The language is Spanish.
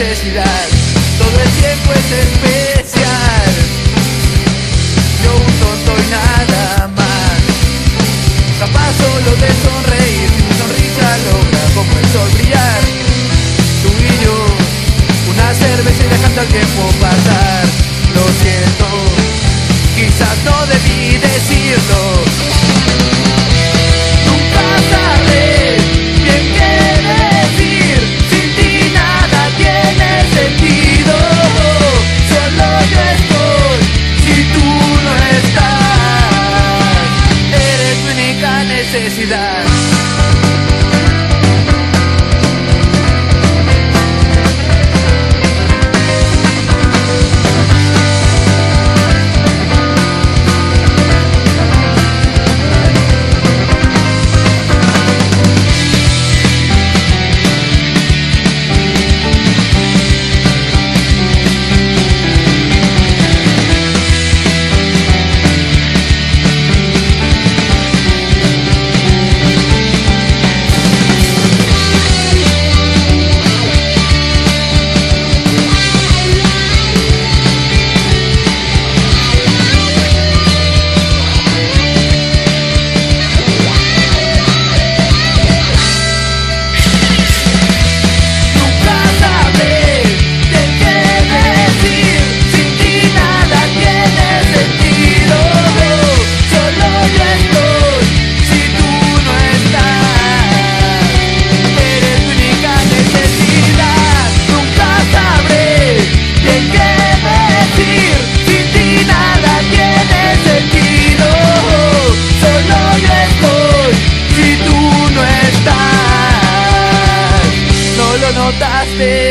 todo el tiempo es especial. Yo un tonto y nada más, capaz solo de sonreír, mi sonrisa logra como el sol brillar. Tú y yo, una cerveza y dejando el tiempo pasar. Lo siento, quizás no de necesidad. soltaste.